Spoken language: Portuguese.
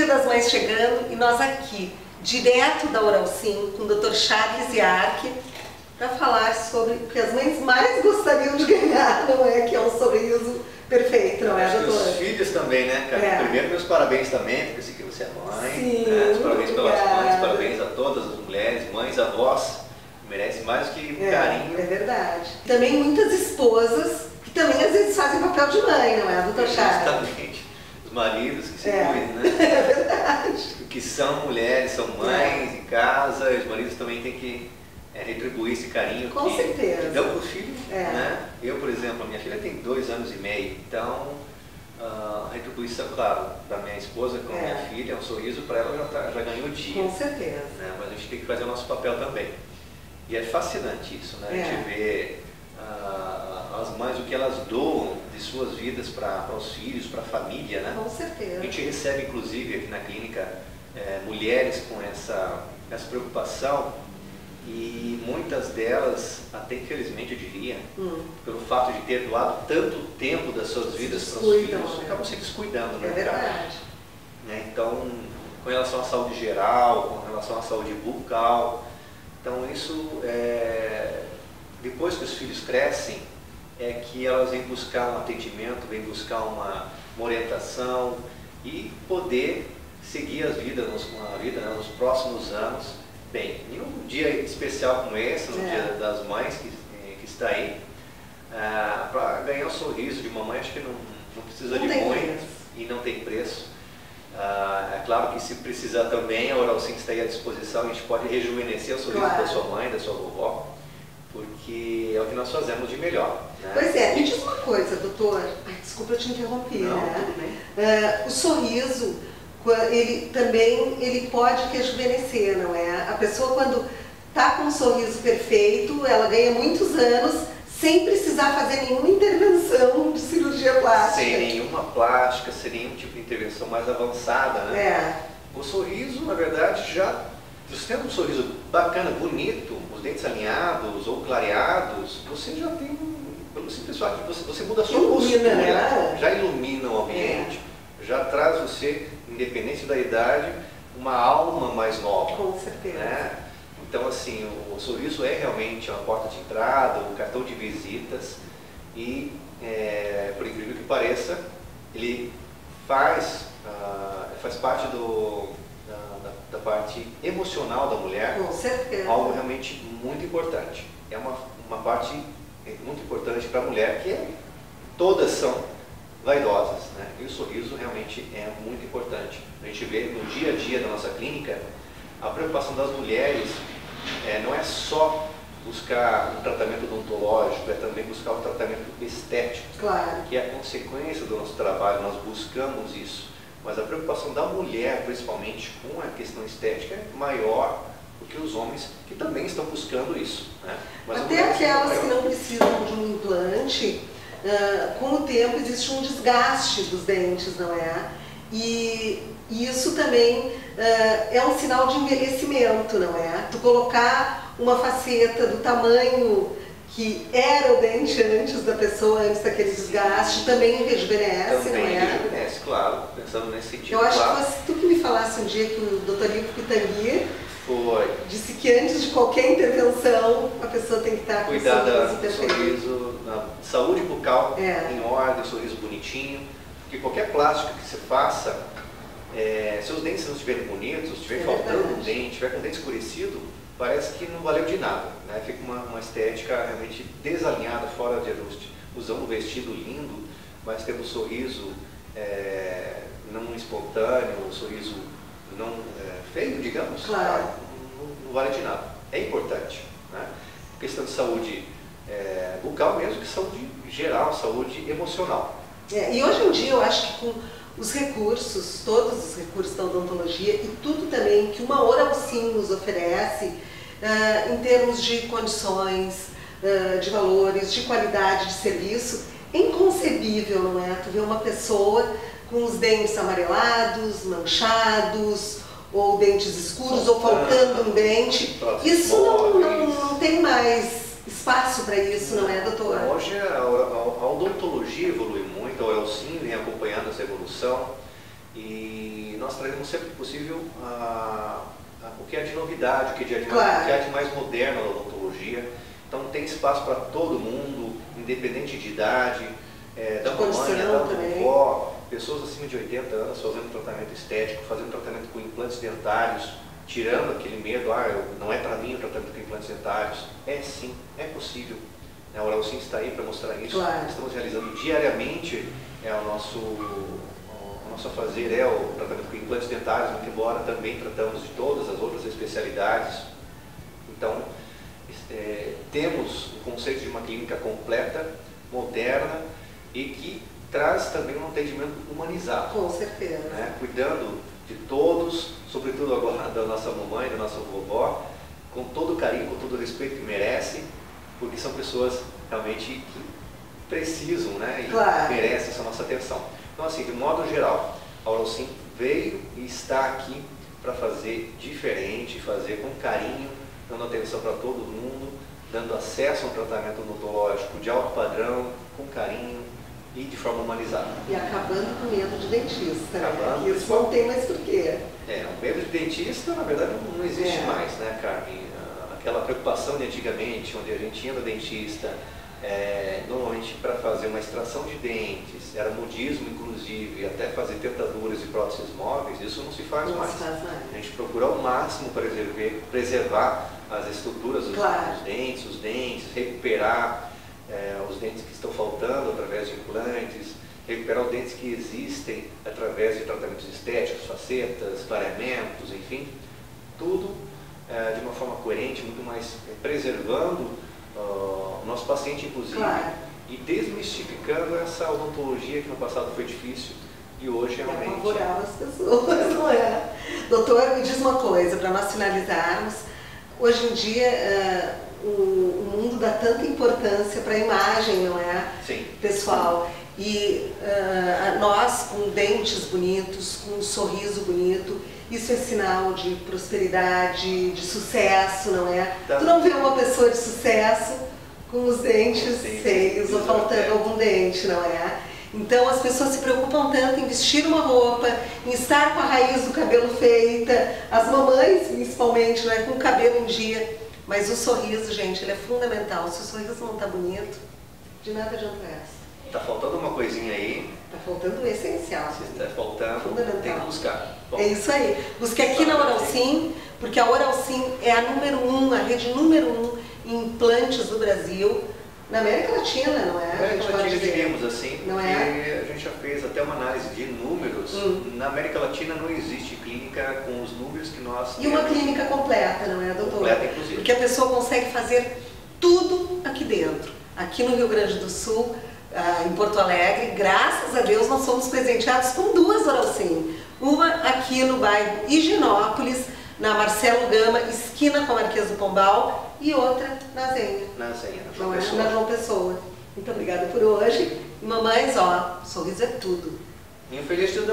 Dia das Mães chegando e nós aqui, direto da Oral Sim, com o Dr. Charles Yark, para falar sobre o que as mães mais gostariam de ganhar, não é? Que é um sorriso perfeito, não é, Acho que doutor? os filhos também, né, cara? É. Primeiro, meus parabéns também, porque eu sei que você é mãe. Sim, né? Parabéns pelas obrigada. mães, parabéns a todas as mulheres, mães, avós. Merece mais do que É, carinho. é verdade. Também muitas esposas que também às vezes fazem papel de mãe, não é, doutor Charles? Justamente. Os maridos que se É. cuidem, né? É verdade. Que são mulheres, são mães em casa, os maridos também têm que é, retribuir esse carinho Com que, certeza. que dão para o filho. É. Né? Eu, por exemplo, a minha filha tem dois anos e meio, então ah, a retribuição, claro, da minha esposa com a É. minha filha, um sorriso para ela já, tá- já ganhou o dia. Com certeza. né? Mas a gente tem que fazer o nosso papel também. E é fascinante isso, né? A gente É. vê ah, as mães, o que elas doam de suas vidas para os filhos, para a família, né? Com A certeza. gente recebe, inclusive, aqui na clínica, eh, mulheres com essa, essa preocupação e muitas delas, até infelizmente eu diria, Hum, pelo fato de ter doado tanto tempo das suas vidas para os filhos, né? acabam se descuidando, é né? cara? verdade. né? Então, com relação à saúde geral, com relação à saúde bucal, então isso, é, depois que os filhos crescem, é que elas vêm buscar um atendimento, vêm buscar uma, uma orientação e poder seguir as vidas, nos- a vida né, nos próximos anos bem. E um dia especial como esse, no É. Dia das Mães, que, que está aí, para ganhar o sorriso de uma mãe, acho que não, não precisa Não de muito preço. e não tem preço. Ah, é claro que se precisar também, a Oral Sim está aí à disposição, a gente pode rejuvenescer o sorriso Claro. da sua mãe, da sua vovó, porque que nós fazemos de melhor. Né? Pois é, me diz uma coisa, doutor. Ai, desculpa eu te interromper, Não, né? tudo bem. É, o sorriso, ele também ele pode rejuvenescer, não é? A pessoa quando está com um sorriso perfeito, ela ganha muitos anos sem precisar fazer nenhuma intervenção de cirurgia plástica. Sem nenhuma plástica, sem nenhum tipo de intervenção mais avançada. Né? É, O sorriso, na verdade, já, você tendo um sorriso bacana, bonito, os dentes alinhados ou clareados, você já tem, pelo simples fato você, você muda a sua Ilumina, postura, né? já ilumina o ambiente, já traz você, independente da idade, uma alma mais nova. com certeza. né? Então, assim, o, o sorriso é realmente uma porta de entrada, um cartão de visitas e, é, por incrível que pareça, ele faz, ah, faz parte do, parte emocional da mulher, Com certeza. algo realmente muito importante. É uma, uma parte muito importante para a mulher, que é, todas são vaidosas, né? E o sorriso realmente é muito importante. A gente vê no dia a dia da nossa clínica, a preocupação das mulheres é, não é só buscar um tratamento odontológico, é também buscar um tratamento estético, Claro. que é a consequência do nosso trabalho, nós buscamos isso. Mas a preocupação da mulher, principalmente com a questão estética, é maior do que os homens, que também estão buscando isso. Né? Mas Até aquelas que não precisam de um implante, ah, com o tempo existe um desgaste dos dentes, não é? E isso também ah, é um sinal de envelhecimento, não é? Tu colocar uma faceta do tamanho que era o dente antes da pessoa, antes daquele desgaste, também rejuvenesce, Também não é? rejuvenesce, claro, pensando nesse sentido. Eu acho claro. que fosse tu que me falasse um dia que o Dr. Ivo Pitangui Foi disse que antes de qualquer intervenção a pessoa tem que estar com o cuidar da- sorriso perfeito. sorriso, da saúde bucal É. em ordem, sorriso bonitinho, porque qualquer plástica que você faça, é, se os dentes não estiverem bonitos, se estiver É faltando um verdade. dente, estiver com o dente escurecido, parece que não valeu de nada, né? Fica uma, uma estética realmente desalinhada, fora de ajuste. Usando um vestido lindo, mas tendo um sorriso é, não espontâneo, um sorriso não é, feio, digamos, Claro. não, vale de nada. É importante, né? Questão de saúde é, bucal mesmo que saúde geral, saúde emocional. É, e hoje em dia eu acho que com os recursos, todos os recursos da odontologia e tudo também que uma Oral Sim nos oferece, ah, em termos de condições, ah, de valores, de qualidade de serviço, inconcebível, não é? Tu vê uma pessoa com os dentes amarelados, manchados, ou dentes escuros, ou faltando um dente. Isso não, não, não tem mais espaço para isso, não é, doutor? Hoje a, a- a odontologia evolui muito, a Oral Sim vem acompanhando essa evolução E nós trazemos sempre que possível a, o que é de novidade, o que é de, Claro. o que é de mais moderno na odontologia. Então tem espaço para todo mundo, independente de idade, é, da mamãe, da vovó, pessoas acima de 80 anos fazendo tratamento estético, fazendo tratamento com implantes dentários, tirando aquele medo, ah, não é para mim o tratamento com implantes dentários. É sim, é possível. A Oral Sim está aí para mostrar isso. Claro. Estamos realizando diariamente é o nosso o nosso fazer é o tratamento com implantes dentários, muito embora também tratamos de todas as outras especialidades. Então, é, temos o conceito de uma clínica completa, moderna e que traz também um atendimento humanizado Com certeza. né, cuidando de todos, sobretudo agora da nossa mamãe, da nossa vovó, com todo o carinho, com todo o respeito que merece, porque são pessoas realmente que precisam né, e Claro. merecem essa nossa atenção. Então, assim, de modo geral, a Oralsim veio e está aqui para fazer diferente, fazer com carinho, dando atenção para todo mundo, dando acesso a um tratamento odontológico de alto padrão, com carinho e de forma humanizada. E acabando com medo de dentista. né? Acabando, Isso não tem mais porquê. É, o medo de dentista, na verdade, não, não existe É. mais, né, Carmen? Ah, Aquela preocupação de antigamente, onde a gente ia no dentista, é, normalmente para fazer uma extração de dentes, era modismo, inclusive, até fazer tentaduras e próteses móveis, isso não se faz Não mais. se faz mais. A gente procura ao máximo preservar, preservar as estruturas dos, Claro. dos dentes, os dentes, recuperar é, os dentes que estão faltando através de implantes, recuperar os dentes que existem através de tratamentos estéticos, facetas, clareamentos, enfim, tudo é, de uma forma coerente, muito mais é, preservando o nosso paciente, inclusive, Claro. e desmistificando essa odontologia que no passado foi difícil e hoje E realmente. apavorava as pessoas, não é? Doutor, me diz uma coisa, para nós finalizarmos. Hoje em dia, eh, o, o mundo dá tanta importância para a imagem, não é? Sim. Pessoal. E eh, nós, com dentes bonitos, com um sorriso bonito, isso é sinal de prosperidade, de sucesso, não é? Tá. Tu não vê uma pessoa de sucesso com os dentes feios ou faltando é. algum dente, não é? Então as pessoas se preocupam tanto em vestir uma roupa, em estar com a raiz do cabelo feita, as mamães principalmente, não é? com o cabelo em dia. Mas o sorriso, gente, ele é fundamental. Se o sorriso não está bonito, de nada adianta essa. Tá faltando uma coisinha aí, Está faltando o essencial. se está faltando, Fundamental. tem que buscar. Bom, É isso aí. Busque aqui na Oralsim, porque a Oralsim é a número um, a rede número um em implantes do Brasil, na América Latina, não é? A gente América Latina diríamos assim, Não é? a gente já fez até uma análise de números. Hum. Na América Latina não existe clínica com os números que nós E uma clínica completa, não é, doutor? Completa, inclusive. Porque a pessoa consegue fazer tudo aqui dentro. Aqui no Rio Grande do Sul, ah, em Porto Alegre, graças a Deus nós somos presenteados com duas Oralcim. Uma aqui no bairro Higienópolis, na Marcelo Gama, esquina com a Marquês do Pombal, e outra na Zenha, Na Zenha, na João não é? Pessoa. na João Pessoa. Muito obrigada por hoje. Mamães, ó, sorriso é tudo. Infeliz